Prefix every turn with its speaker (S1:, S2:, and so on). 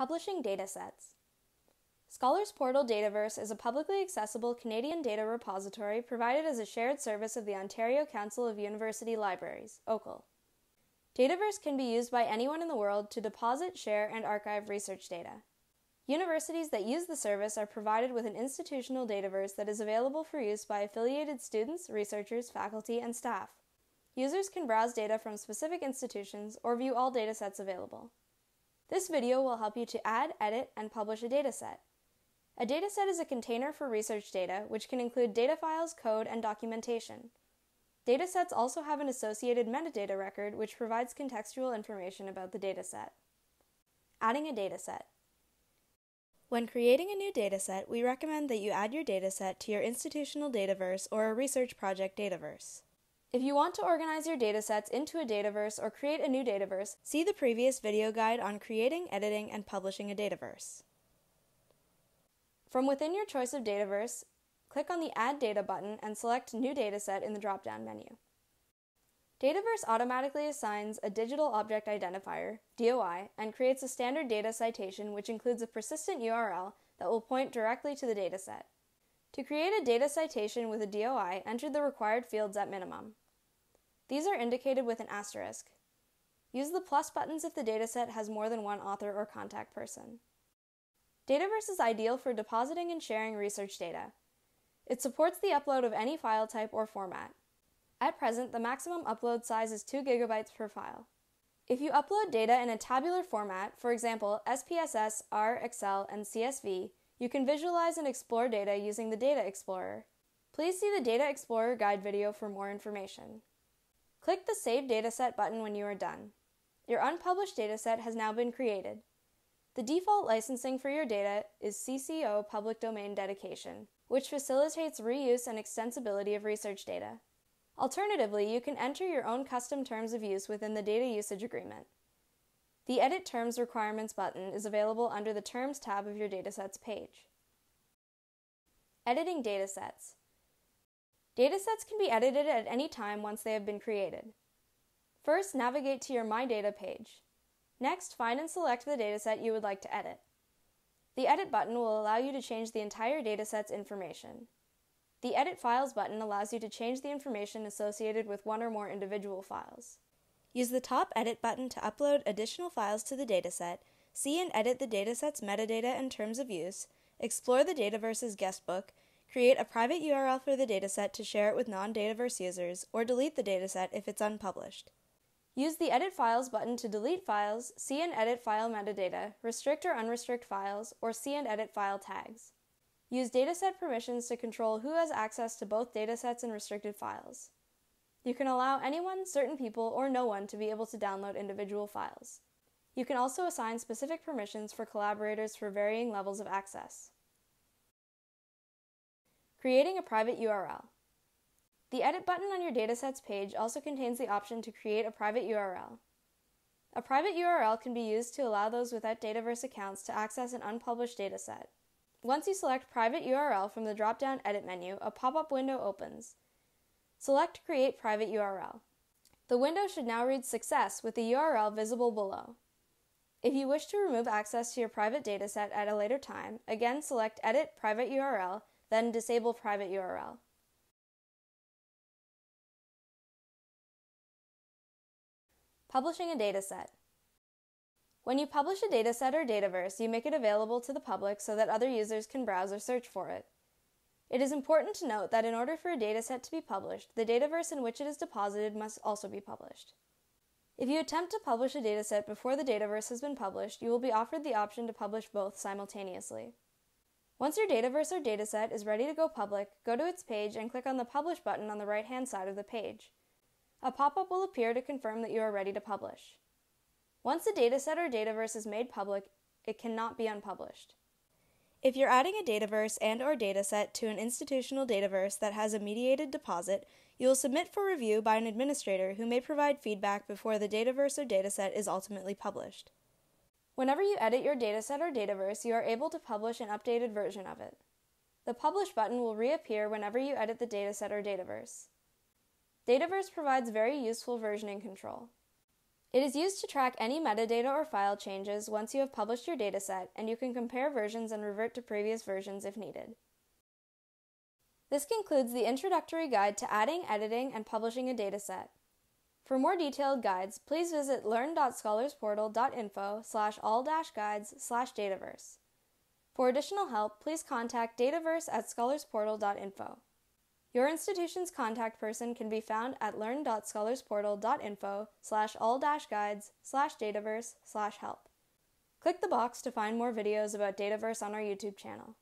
S1: Publishing datasets. Scholars Portal Dataverse is a publicly accessible Canadian data repository provided as a shared service of the Ontario Council of University Libraries, OCUL. Dataverse can be used by anyone in the world to deposit, share, and archive research data. Universities that use the service are provided with an institutional dataverse that is available for use by affiliated students, researchers, faculty, and staff. Users can browse data from specific institutions or view all datasets available. This video will help you to add, edit, and publish a dataset. A dataset is a container for research data, which can include data files, code, and documentation. Datasets also have an associated metadata record, which provides contextual information about the dataset. Adding a dataset. When creating a new dataset, we recommend that you add your dataset to your institutional dataverse or a research project dataverse. If you want to organize your datasets into a dataverse or create a new dataverse, see the previous video guide on creating, editing, and publishing a dataverse. From within your choice of dataverse, click on the Add Data button and select New Dataset in the drop-down menu. Dataverse automatically assigns a digital object identifier, DOI, and creates a standard data citation which includes a persistent URL that will point directly to the dataset. To create a data citation with a DOI, enter the required fields at minimum. These are indicated with an asterisk. Use the plus buttons if the dataset has more than one author or contact person. Dataverse is ideal for depositing and sharing research data. It supports the upload of any file type or format. At present, the maximum upload size is 2 gigabytes per file. If you upload data in a tabular format, for example SPSS, R, Excel, and CSV, you can visualize and explore data using the Data Explorer. Please see the Data Explorer guide video for more information. Click the Save Dataset button when you are done. Your unpublished dataset has now been created. The default licensing for your data is CC0 Public Domain Dedication, which facilitates reuse and extensibility of research data. Alternatively, you can enter your own custom terms of use within the Data Usage Agreement. The Edit Terms Requirements button is available under the Terms tab of your datasets page. Editing datasets. Datasets can be edited at any time once they have been created. First, navigate to your My Data page. Next, find and select the dataset you would like to edit. The Edit button will allow you to change the entire dataset's information. The Edit Files button allows you to change the information associated with one or more individual files. Use the top Edit button to upload additional files to the dataset, see and edit the dataset's metadata and terms of use, explore the Dataverse's guestbook, Create a private URL for the dataset to share it with non Dataverse users, or delete the dataset if it's unpublished. Use the Edit Files button to delete files, see and edit file metadata, restrict or unrestrict files, or see and edit file tags. Use dataset permissions to control who has access to both datasets and restricted files. You can allow anyone, certain people, or no one to be able to download individual files. You can also assign specific permissions for collaborators for varying levels of access. Creating a private URL. The Edit button on your datasets page also contains the option to create a private URL. A private URL can be used to allow those without Dataverse accounts to access an unpublished dataset. Once you select Private URL from the drop down Edit menu, a pop up window opens. Select Create Private URL. The window should now read Success with the URL visible below. If you wish to remove access to your private dataset at a later time, again select Edit Private URL then disable private URL. Publishing a dataset. When you publish a dataset or dataverse, you make it available to the public so that other users can browse or search for it. It is important to note that in order for a dataset to be published, the dataverse in which it is deposited must also be published. If you attempt to publish a dataset before the dataverse has been published, you will be offered the option to publish both simultaneously. Once your Dataverse or dataset is ready to go public, go to its page and click on the Publish button on the right hand side of the page. A pop up will appear to confirm that you are ready to publish. Once a dataset or Dataverse is made public, it cannot be unpublished. If you're adding a Dataverse and or dataset to an institutional Dataverse that has a mediated deposit, you will submit for review by an administrator who may provide feedback before the Dataverse or dataset is ultimately published. Whenever you edit your dataset or dataverse, you are able to publish an updated version of it. The Publish button will reappear whenever you edit the dataset or dataverse. Dataverse provides very useful versioning control. It is used to track any metadata or file changes once you have published your dataset, and you can compare versions and revert to previous versions if needed. This concludes the introductory guide to adding, editing, and publishing a dataset. For more detailed guides, please visit learn.scholarsportal.info slash all-guides slash Dataverse. For additional help, please contact Dataverse at scholarsportal.info. Your institution's contact person can be found at learn.scholarsportal.info slash all-guides slash Dataverse slash help. Click the box to find more videos about Dataverse on our YouTube channel.